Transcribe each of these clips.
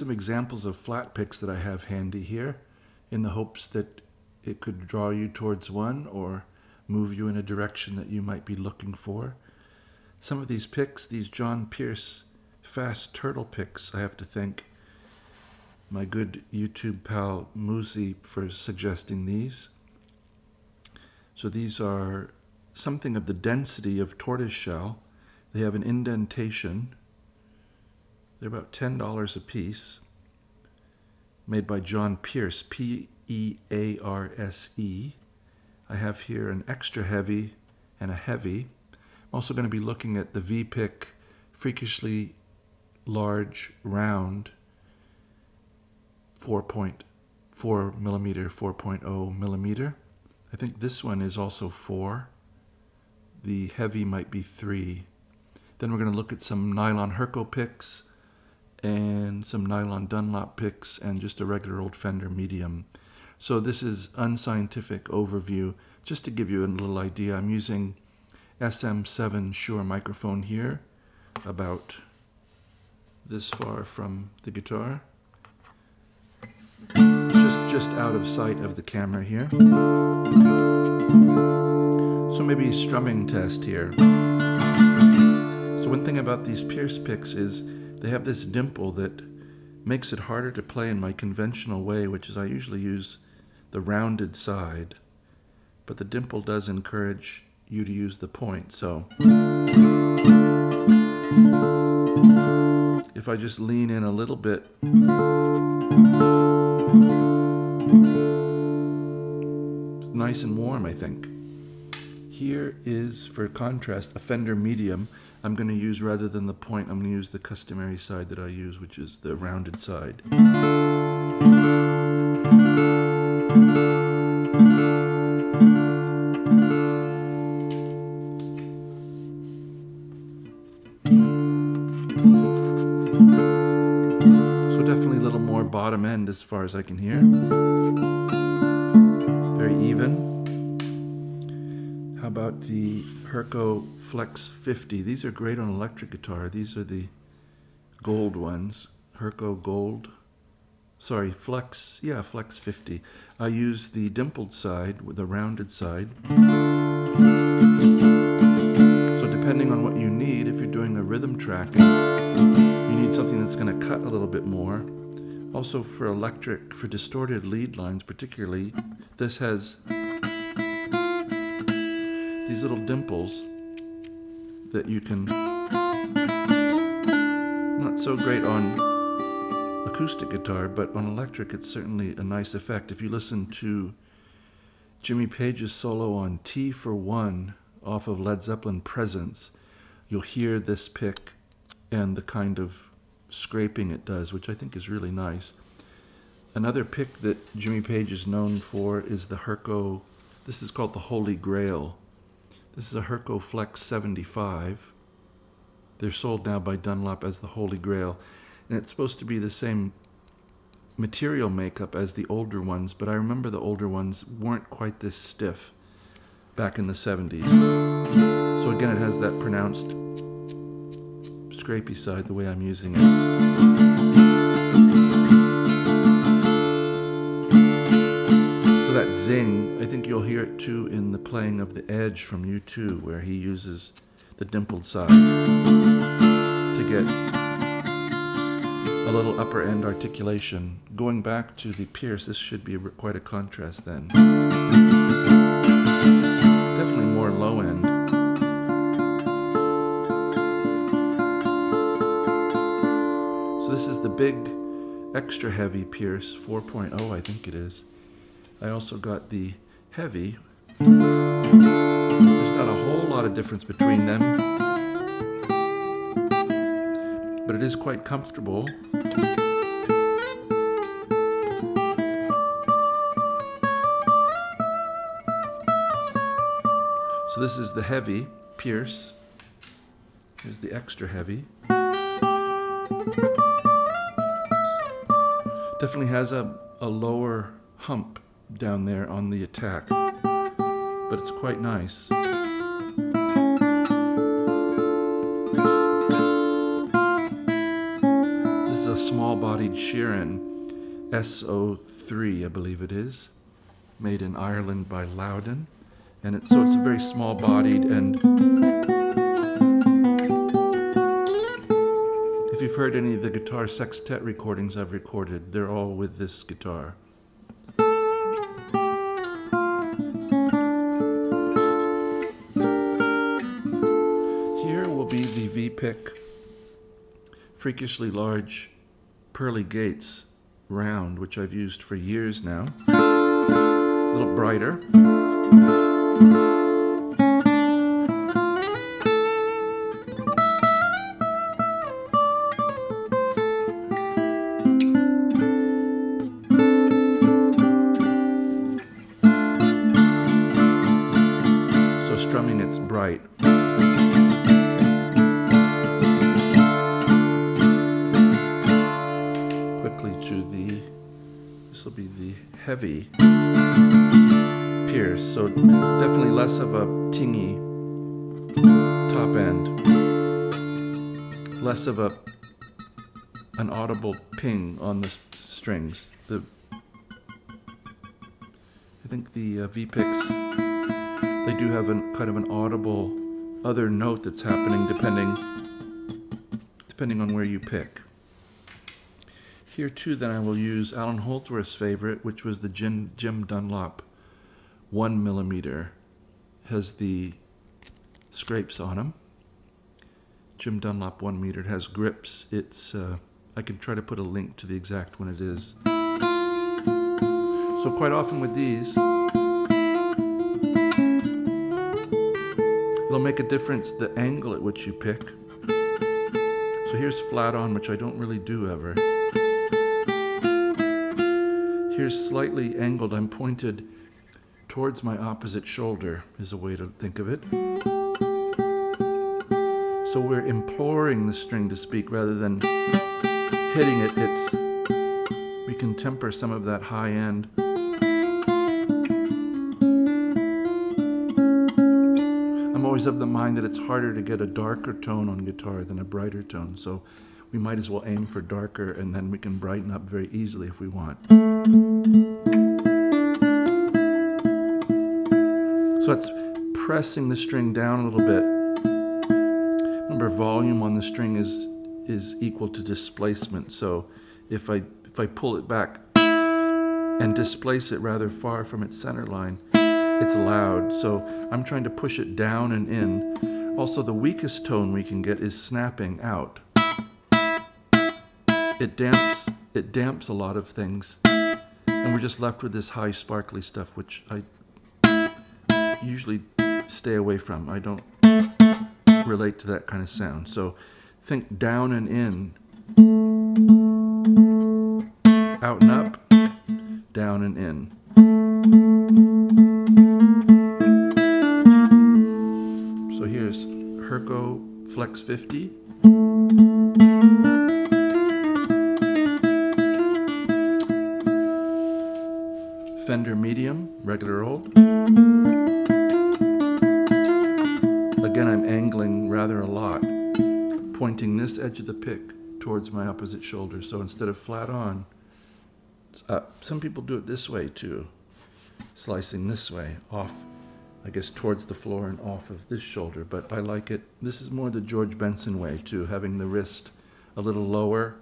some examples of flat picks that I have handy here in the hopes that it could draw you towards one or move you in a direction that you might be looking for. Some of these picks, these John Pearse fast turtle picks, I have to thank my good YouTube pal Muzi for suggesting these. So these are something of the density of tortoise shell. They have an indentation. They're about $10 a piece. Made by John Pearse, P E A R S E. I have here an extra heavy and a heavy. I'm also going to be looking at the V-Pick freakishly large round 4.4 millimeter, 4.0 millimeter. I think this one is also 4. The heavy might be 3. Then we're going to look at some nylon Herco picks and some nylon Dunlop picks and just a regular old Fender medium. So this is unscientific overview just to give you a little idea. I'm using SM7 Shure microphone here about this far from the guitar just just out of sight of the camera here so maybe strumming test here so one thing about these Pearse picks is they have this dimple that makes it harder to play in my conventional way which is I usually use the rounded side but the dimple does encourage you to use the point so if I just lean in a little bit, it's nice and warm, I think. Here is, for contrast, a Fender Medium. I'm going to use, rather than the point, I'm going to use the customary side that I use, which is the rounded side. So definitely a little more bottom end as far as I can hear. Herco Flex 50? These are great on electric guitar. These are the gold ones. Herco Gold. Sorry, Flex, yeah, Flex 50. I use the dimpled side with the rounded side. So depending on what you need, if you're doing a rhythm tracking, you need something that's going to cut a little bit more. Also for electric, for distorted lead lines particularly, this has these little dimples that you can, not so great on acoustic guitar, but on electric it's certainly a nice effect. If you listen to Jimmy Page's solo on Tea for One off of Led Zeppelin Presence, you'll hear this pick and the kind of scraping it does, which I think is really nice. Another pick that Jimmy Page is known for is the Herco, this is called the Holy Grail. This is a Herco Flex 75. They're sold now by Dunlop as the Holy Grail. And it's supposed to be the same material makeup as the older ones, but I remember the older ones weren't quite this stiff back in the 70s. So again, it has that pronounced scrapey side the way I'm using it. That zing, I think you'll hear it too in the playing of The Edge from U2 where he uses the dimpled side to get a little upper end articulation. Going back to the Pearse, this should be quite a contrast then. Definitely more low end. So this is the big extra heavy Pearse 4.0 I think it is. I also got the heavy. There's not a whole lot of difference between them. But it is quite comfortable. So this is the heavy Pearse. Here's the extra heavy. Definitely has a, a lower hump down there on the attack, but it's quite nice. This is a small bodied Sheeran SO3, I believe it is, made in Ireland by Lowden. And it, so it's a very small bodied and if you've heard any of the guitar sextet recordings I've recorded, they're all with this guitar. The V-pick freakishly large pearly gates round, which I've used for years now. A little brighter. Heavy Pearse. So definitely less of a tingy top end. Less of a an audible ping on the strings. The I think the uh, V-picks they do have an kind of an audible other note that's happening depending depending on where you pick. Here too then I will use Allan Holdsworth's favorite, which was the Jim, Jim Dunlop one millimeter. Has the scrapes on them. Jim Dunlop one meter. It has grips. It's uh, I can try to put a link to the exact one it is. So quite often with these, it'll make a difference the angle at which you pick. So here's flat on, which I don't really do ever. Here's slightly angled. I'm pointed towards my opposite shoulder is a way to think of it. So we're imploring the string to speak rather than hitting it. It's we can temper some of that high end. I'm always of the mind that it's harder to get a darker tone on guitar than a brighter tone. So we might as well aim for darker and then we can brighten up very easily if we want. So it's pressing the string down a little bit. Remember, volume on the string is is equal to displacement. So if I if I pull it back and displace it rather far from its center line, it's loud. So I'm trying to push it down and in. Also, the weakest tone we can get is snapping out. It damps it damps a lot of things, and we're just left with this high sparkly stuff, which I usually stay away from. I don't relate to that kind of sound. So think down and in, out and up, down and in. So here's Herco Flex 50. Fender Medium, regular old. Again, I'm angling rather a lot, pointing this edge of the pick towards my opposite shoulder. So instead of flat on, it's up. Some people do it this way too, slicing this way off, I guess, towards the floor and off of this shoulder. But I like it. This is more the George Benson way too, having the wrist a little lower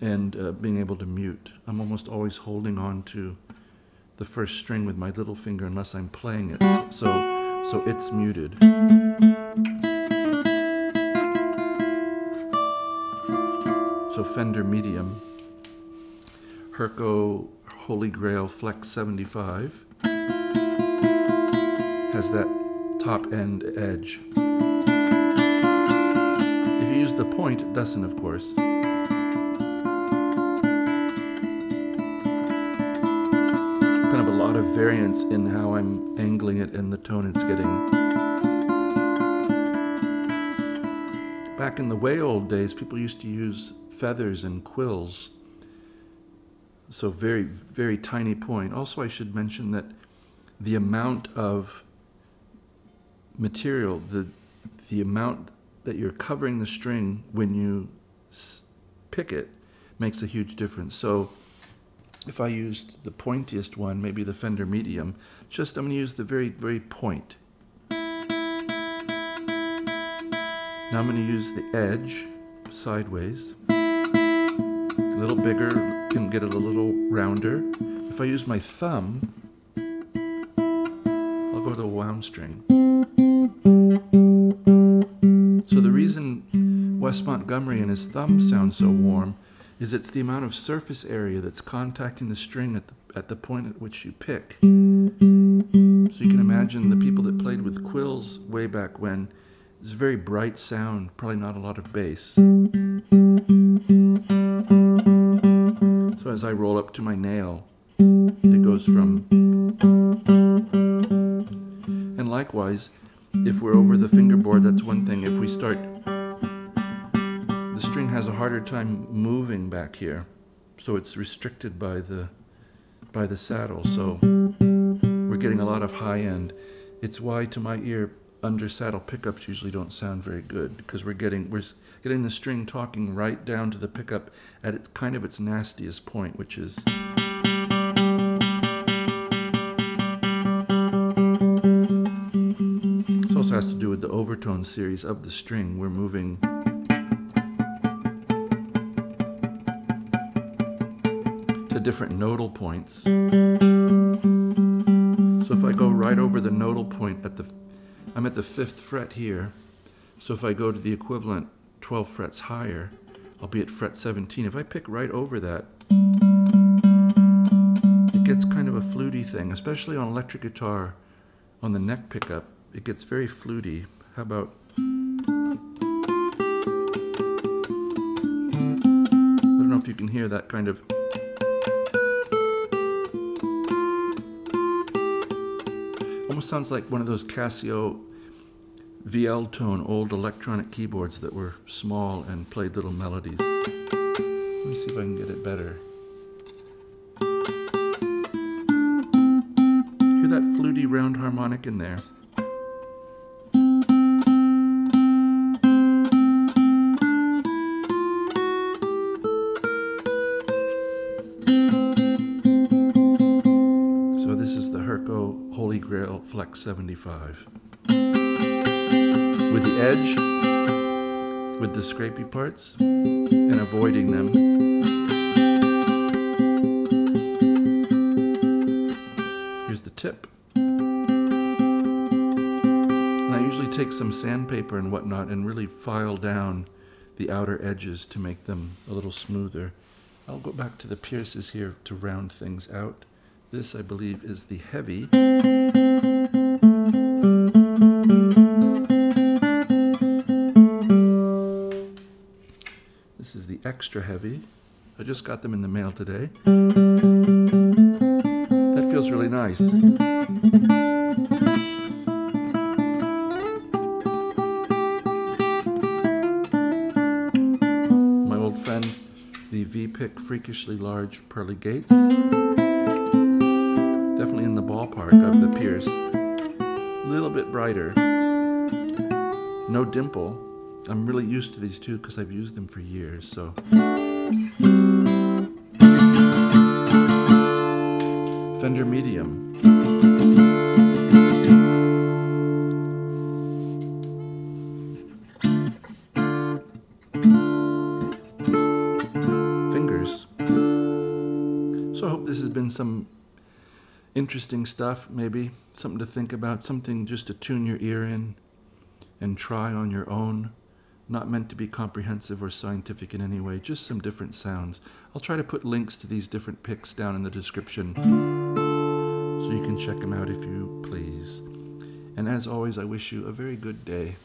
and uh, being able to mute. I'm almost always holding on to the first string with my little finger unless I'm playing it. So, so it's muted. So Fender Medium, Herco Holy Grail Flex 75 has that top end edge. If you use the point, it doesn't, of course. Lot of variance in how I'm angling it and the tone it's getting. Back in the way old days, people used to use feathers and quills. So very, very tiny point. Also, I should mention that the amount of material, the the amount that you're covering the string when you pick it, makes a huge difference. So if I used the pointiest one, maybe the Fender Medium, just I'm going to use the very, very point. Now I'm going to use the edge sideways. A little bigger, can get it a little rounder. If I use my thumb, I'll go to the wound string. So the reason Wes Montgomery and his thumb sound so warm is it's the amount of surface area that's contacting the string at the, at the point at which you pick. So you can imagine the people that played with quills way back when, it's a very bright sound, probably not a lot of bass. So as I roll up to my nail, it goes from... And likewise, if we're over the fingerboard, that's one thing. If we start string has a harder time moving back here, so it's restricted by the by the saddle. So we're getting a lot of high end. It's why to my ear under saddle pickups usually don't sound very good because we're getting we're getting the string talking right down to the pickup at its kind of its nastiest point, which is This also has to do with the overtone series of the string. We're moving different nodal points. So if I go right over the nodal point at the, I'm at the fifth fret here. So if I go to the equivalent 12 frets higher, I'll be at fret 17. If I pick right over that, it gets kind of a fluty thing, especially on electric guitar, on the neck pickup, it gets very fluty. How about I don't know if you can hear that kind of Almost sounds like one of those Casio VL tone old electronic keyboards that were small and played little melodies. Let me see if I can get it better. Hear that fluty round harmonic in there? Flex 75. With the edge, with the scrapey parts, and avoiding them. Here's the tip. And I usually take some sandpaper and whatnot and really file down the outer edges to make them a little smoother. I'll go back to the Pearses here to round things out. This, I believe, is the heavy. This is the extra heavy. I just got them in the mail today. That feels really nice. My old friend, the V-Pick Freakishly Large Pearly Gates definitely in the ballpark of the Pearse. A little bit brighter. No dimple. I'm really used to these two because I've used them for years, so. Fender Medium. Fingers. So I hope this has been some interesting stuff, maybe something to think about, something just to tune your ear in and try on your own. Not meant to be comprehensive or scientific in any way, just some different sounds. I'll try to put links to these different picks down in the description so you can check them out if you please. And as always, I wish you a very good day.